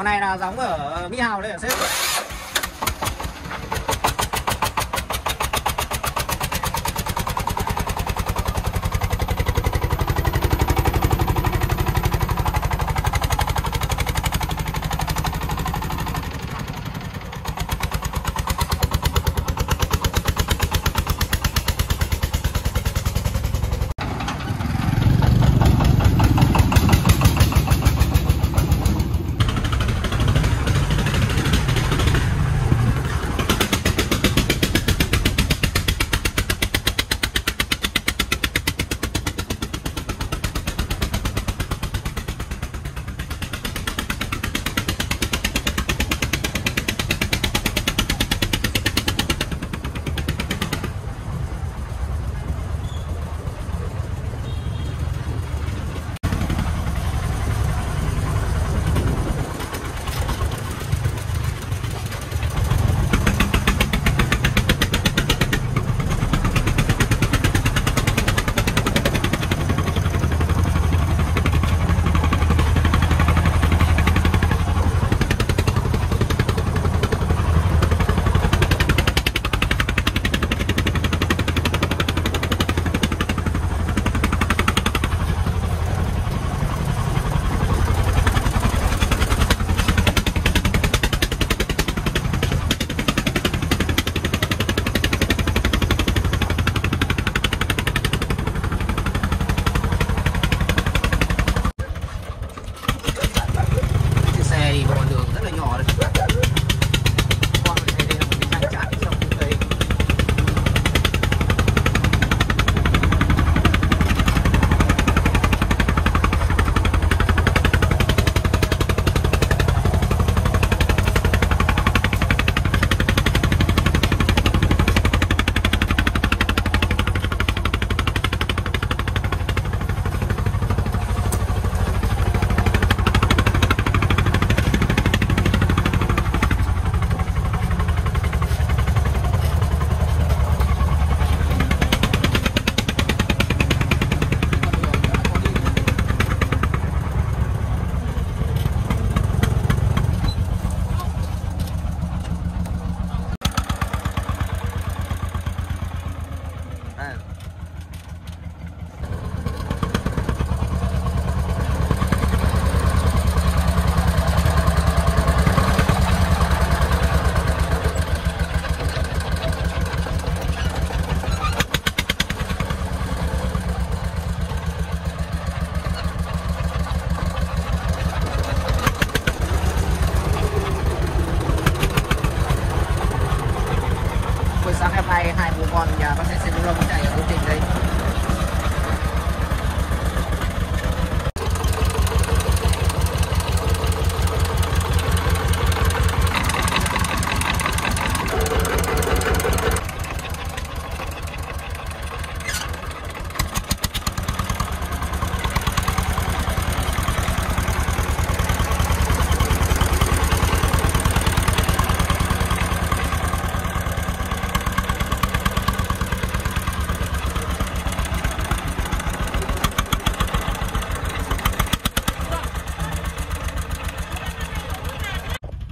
Con này là giống ở Mỹ Hào đấy hả sếp?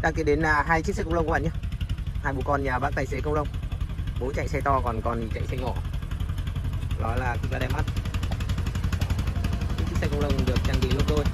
Đăng ký đến à, hai chiếc xe công lông các bạn nhé. Hai bố con nhà bác tài xế công lông. Bố chạy xe to còn con chạy xe nhỏ đó là chúng ta đem mắt chiếc xe công lông được trang bị lốp đôi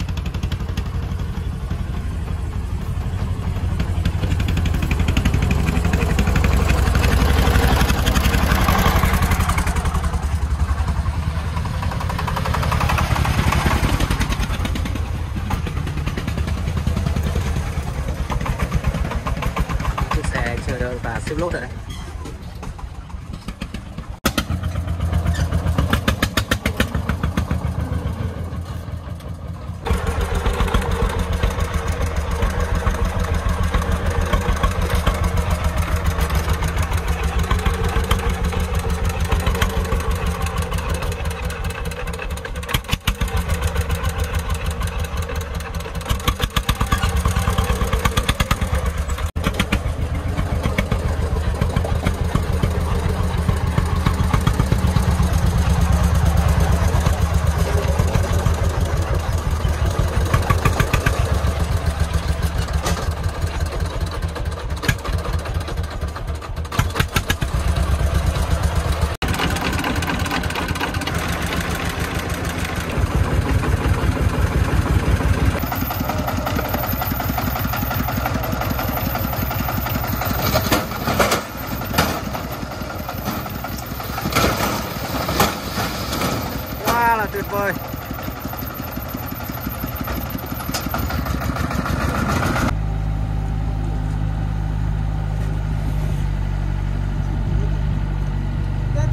là tuyệt vời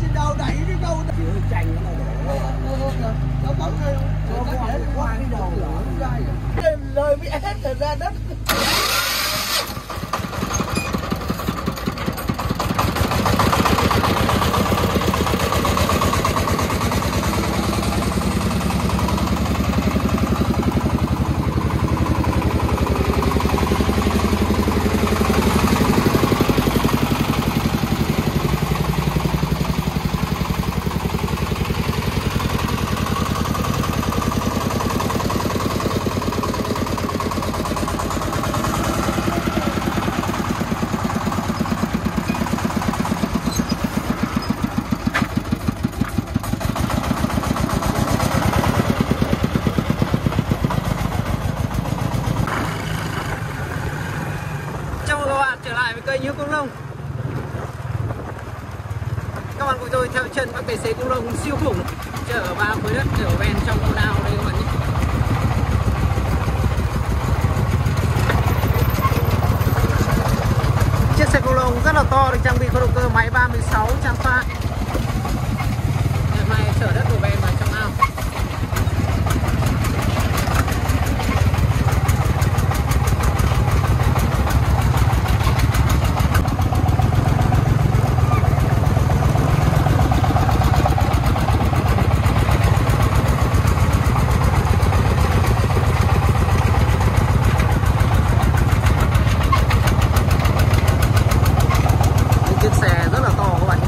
trên đầu đẩy cái câu chữa chành nó đổ nó có cái nó có cái qua cái đầu lời bị ép ra đất Chào mừng các bạn trở lại với kênh Hiếu Công Long Các bạn cùng tôi theo chân các tài xế cũng đông siêu khủng. Chở ba khối đất chở ven trong cô đao đây các bạn nhé. Chiếc xe cô lông rất là to được trang bị có động cơ máy 36 trăm pha. Ngày nay chở đất của ven vào trong ao Những chiếc xe rất là to các bạn nhé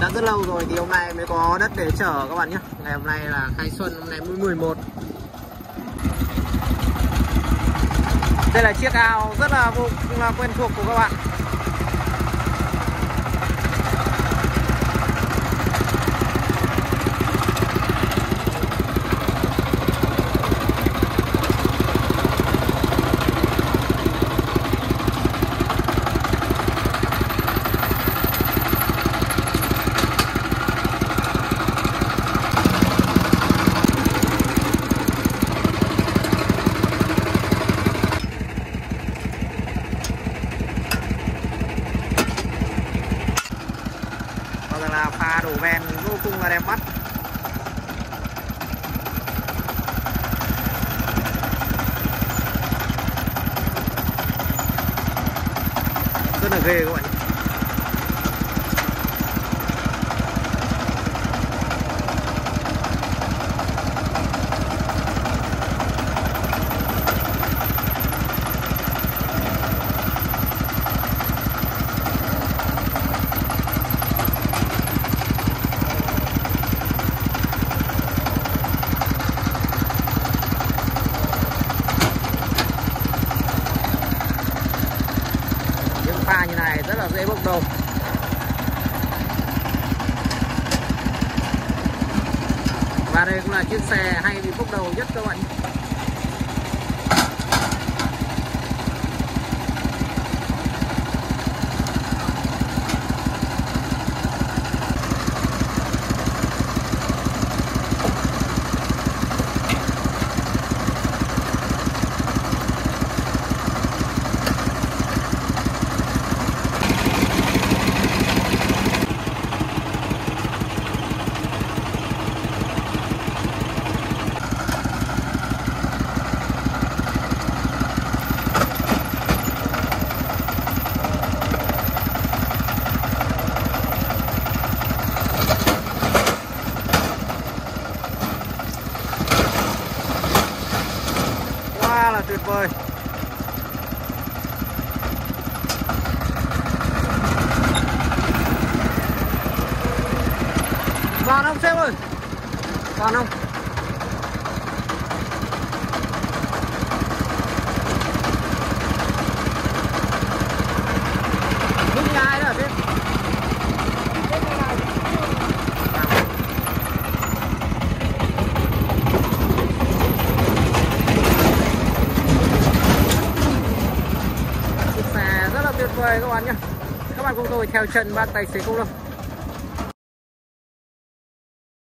đã rất lâu rồi thì hôm nay mới có đất để chở các bạn nhé. Ngày hôm nay là khai xuân, hôm nay mới 11 đây là chiếc ao rất là vô cùng là quen thuộc của các bạn Còn là pha đổ ven vô cùng là đẹp mắt. Rất là ghê các bạn những pha như này rất là dễ bốc đầu và đây cũng là chiếc xe hay bị bốc đầu nhất các bạn tuyệt vời. Toàn không xem ơi. Toàn không tôi theo chân bác tài xế công lâm